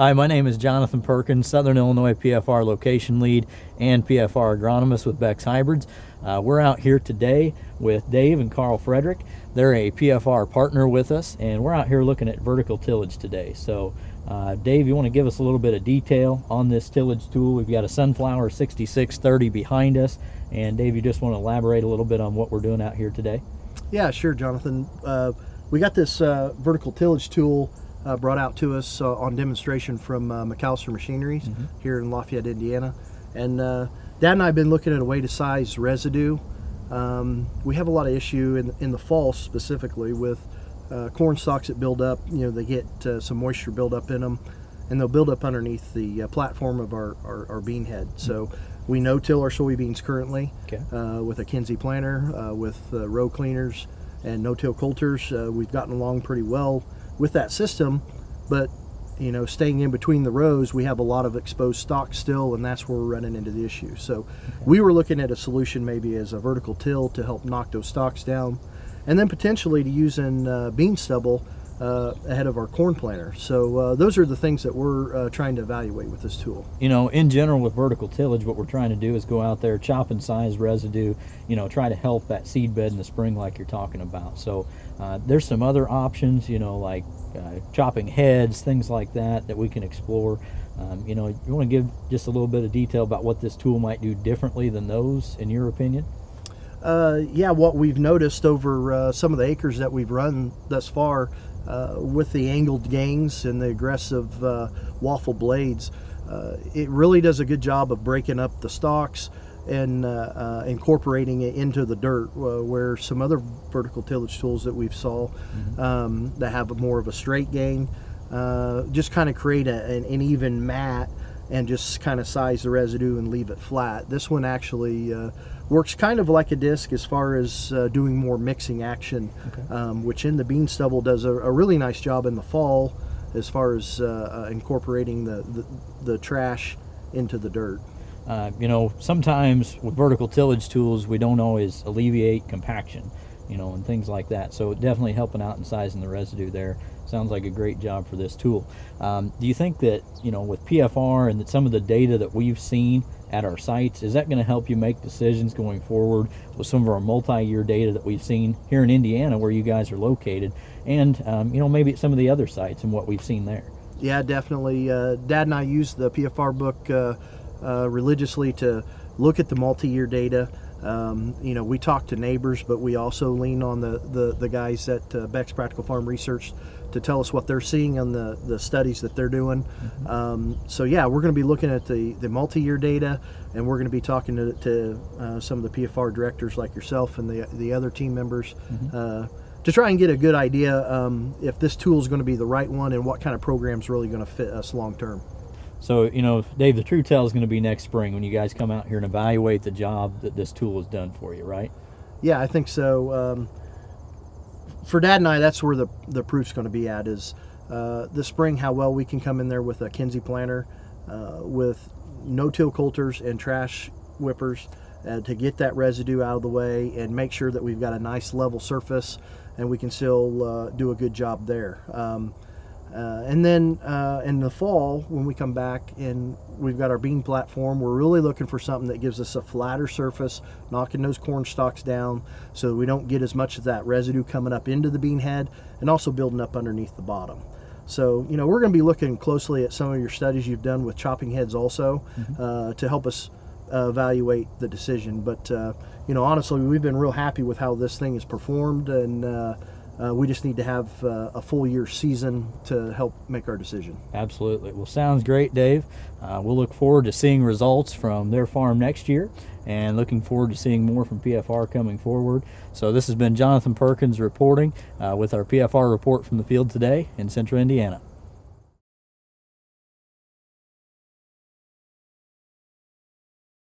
Hi, my name is Jonathan Perkins, Southern Illinois PFR location lead and PFR agronomist with Beck's Hybrids. Uh, we're out here today with Dave and Carl Friedrich. They're a PFR partner with us, and we're out here looking at vertical tillage today. So, uh, Dave, you want to give us a little bit of detail on this tillage tool? We've got a Sunflower 6630 behind us, and Dave, you just want to elaborate a little bit on what we're doing out here today? Yeah, sure, Jonathan. Uh, we got this uh, vertical tillage tool uh, brought out to us uh, on demonstration from uh, McAllister Machineries mm-hmm. here in Lafayette, Indiana. And uh, Dad and I have been looking at a way to size residue. Um, we have a lot of issue in, in the fall specifically with uh, corn stalks that build up. You know, they get uh, some moisture build up in them, and they'll build up underneath the platform of our, our, our bean head. Mm-hmm. So we no-till our soybeans currently okay. with a Kinze planter, with row cleaners, and no-till coulters. we've gotten along pretty well with that system, but you know, staying in between the rows, we have a lot of exposed stock still, and that's where we're running into the issue. So, we were looking at a solution maybe as a vertical till to help knock those stocks down, and then potentially to using uh, bean stubble uh, ahead of our corn planter. So uh, those are the things that we're uh, trying to evaluate with this tool. You know, in general with vertical tillage, what we're trying to do is go out there, chop and size residue, you know, try to help that seed bed in the spring like you're talking about. So uh, there's some other options, you know, like uh, chopping heads, things like that, that we can explore. Um, you know, you want to give just a little bit of detail about what this tool might do differently than those, in your opinion? Uh, yeah, what we've noticed over some of the acres that we've run thus far uh, with the angled gangs and the aggressive uh, waffle blades, uh, it really does a good job of breaking up the stalks and uh, uh, incorporating it into the dirt. Uh, where some other vertical tillage tools that we've saw mm-hmm. um, that have more of a straight gang just kind of create a, an, an, even mat and just kind of size the residue and leave it flat. This one actually works kind of like a disc as far as uh, doing more mixing action, okay. um, which in the bean stubble does a, a, really nice job in the fall as far as uh, uh, incorporating the, the, the, trash into the dirt. Uh, you know, sometimes with vertical tillage tools, we don't always alleviate compaction, you know, and things like that. So definitely helping out in sizing the residue there. Sounds like a great job for this tool. Um, do you think that, you know, with PFR and that some of the data that we've seen at our sites, is that going to help you make decisions going forward with some of our multi-year data that we've seen here in Indiana where you guys are located and, um, you know, maybe at some of the other sites and what we've seen there? Yeah, definitely. Uh, Dad and I use the PFR book uh, uh, religiously to look at the multi-year data. Um, you know, we talk to neighbors, but we also lean on the, the, the guys at uh, Beck's Practical Farm Research to tell us what they're seeing on the, the studies that they're doing. Mm-hmm. Um, so yeah, we're going to be looking at the, the multi-year data, and we're going to be talking to, to uh, some of the PFR directors like yourself and the, the other team members mm-hmm. uh, to try and get a good idea um, if this tool is going to be the right one and what kind of program is really going to fit us long term. So, you know, Dave, the true tell is going to be next spring when you guys come out here and evaluate the job that this tool has done for you, right? Yeah, I think so. Um, for Dad and I, that's where the, the proof's going to be at is uh, the spring, how well we can come in there with a Kinze planter, uh, with no-till coulters and trash whippers uh, to get that residue out of the way and make sure that we've got a nice level surface and we can still uh, do a good job there. Um, uh, and then uh, in the fall, when we come back and we've got our bean platform, we're really looking for something that gives us a flatter surface, knocking those corn stalks down so we don't get as much of that residue coming up into the bean head and also building up underneath the bottom. So, you know, we're going to be looking closely at some of your studies you've done with chopping heads also mm-hmm. uh, to help us uh, evaluate the decision. But, uh, you know, honestly, we've been real happy with how this thing has performed and uh, we just need to have uh, a full year season to help make our decision. Absolutely. Well, sounds great, Dave. Uh, we'll look forward to seeing results from their farm next year and looking forward to seeing more from PFR coming forward. So, this has been Jonathan Perkins reporting uh, with our PFR report from the field today in central Indiana.